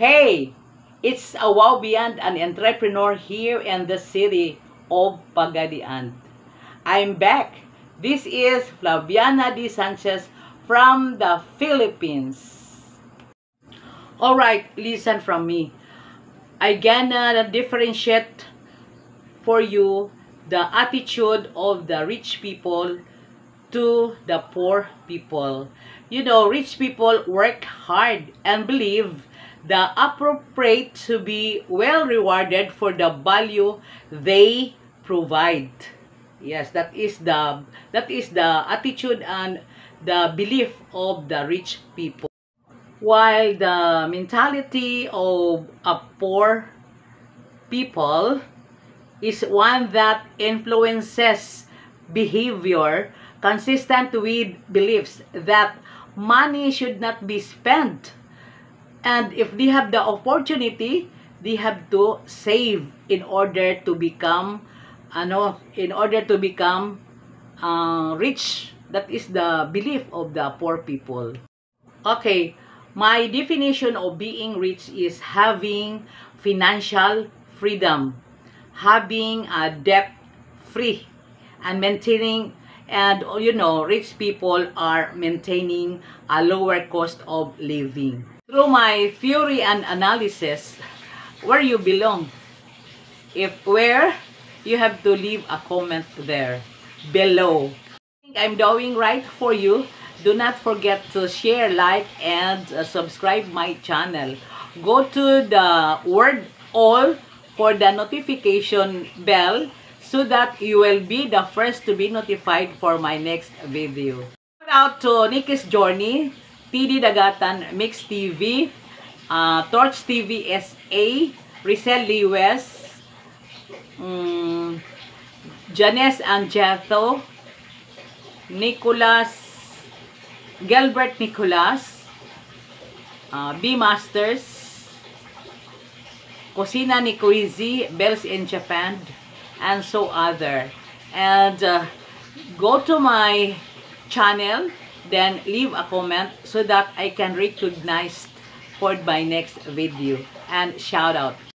Hey, it's a wow beyond an entrepreneur here in the city of Pagadian. I'm back. This is Flaviana D. Sanchez from the Philippines. Alright, listen from me. I gonna differentiate for you the attitude of the rich people to the poor people. You know, rich people work hard and believe the appropriate to be well rewarded for the value they provide. Yes, that is the that is the attitude and the belief of the rich people. While the mentality of a poor people is one that influences behavior consistent with beliefs that money should not be spent. And if they have the opportunity, they have to save in order to become ano, in order to become uh, rich. That is the belief of the poor people. Okay, my definition of being rich is having financial freedom, having a debt free, and maintaining and you know rich people are maintaining a lower cost of living through my theory and analysis where you belong if where you have to leave a comment there below. I'm doing right for you. Do not forget to share like and uh, subscribe my channel. Go to the word all for the notification bell so that you will be the first to be notified for my next video. Out to Nikki's Journey, TD Dagatan, Mix TV, uh, Torch TV SA, Rizal Lewis, um, Janes Angeto, Nicholas, Gilbert Nicholas, uh, B Masters, Cocina ni Kuizi, Bells in Japan, and so other. And uh, go to my channel, then leave a comment so that I can recognize for my next video. And shout out.